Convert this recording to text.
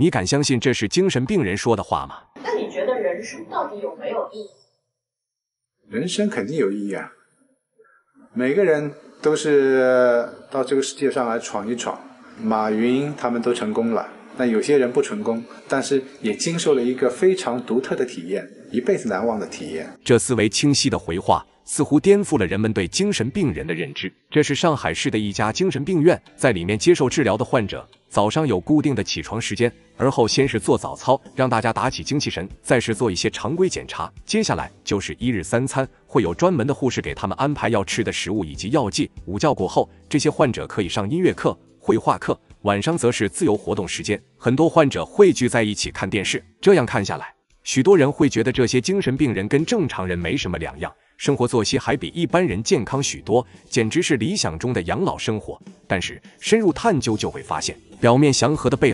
你敢相信这是精神病人说的话吗？那你觉得人生到底有没有意义？人生肯定有意义啊！每个人都是到这个世界上来闯一闯。马云他们都成功了，那有些人不成功，但是也经受了一个非常独特的体验，一辈子难忘的体验。这思维清晰的回话。似乎颠覆了人们对精神病人的认知。这是上海市的一家精神病院，在里面接受治疗的患者早上有固定的起床时间，而后先是做早操，让大家打起精气神，再是做一些常规检查，接下来就是一日三餐，会有专门的护士给他们安排要吃的食物以及药剂。午觉过后，这些患者可以上音乐课、绘画课，晚上则是自由活动时间。很多患者汇聚在一起看电视，这样看下来，许多人会觉得这些精神病人跟正常人没什么两样。生活作息还比一般人健康许多，简直是理想中的养老生活。但是深入探究就会发现，表面祥和的背